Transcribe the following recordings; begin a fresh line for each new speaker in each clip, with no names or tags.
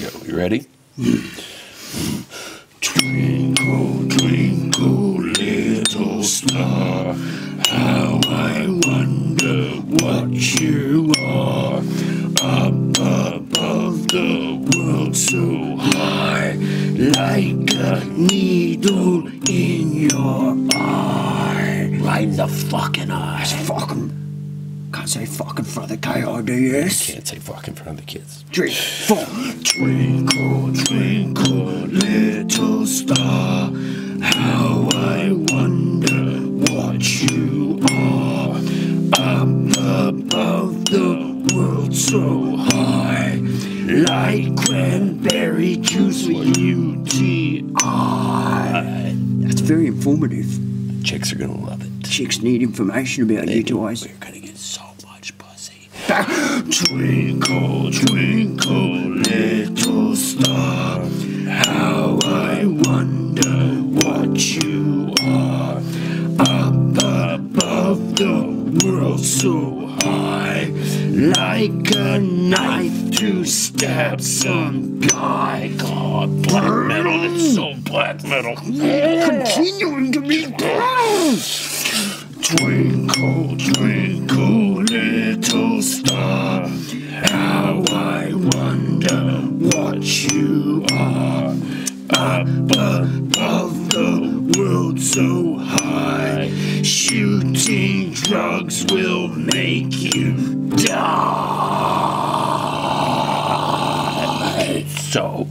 You ready? twinkle, twinkle, little star, how I wonder what you are. Up above the world so high, like a needle in your eye. Right in the fucking eye.
Fucking. Can't say fucking for the KIDS.
Can't say fuck in front of the kids.
Three, four.
Twinkle, twinkle, little star, how I wonder what you are. Up above the world so high, like cranberry juice with UTI.
That's very informative.
Chicks are gonna love it.
Chicks need information about UTIs.
We're gonna get so much pussy. Twinkle, twinkle, little star, how I wonder what you are. Up above the world so high, like a knife to stab some guy. God, black metal, it's so black metal.
Continuing to be
Twinkle, twinkle, little star, how I wonder what you are. Up above the world so high, shooting drugs will make you die. So,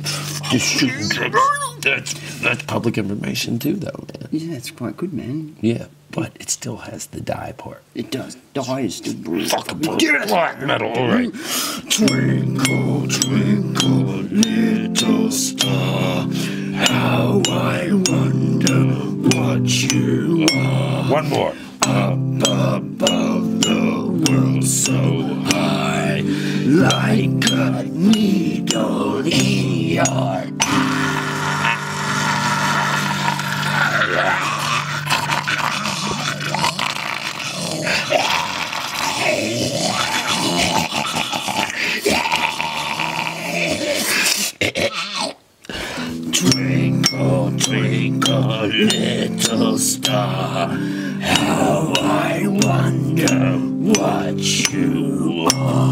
just shooting drugs. That's, that's public information too, though, man.
Yeah, it's quite good, man.
Yeah, but it still has the die part.
It does. Die is still brutal.
Fucking black metal, alright. Twinkle, twinkle, little star, how I wonder what you are. One more. Up above the world so high, like a needle in your Twinkle, twinkle, little star, how I wonder what you are.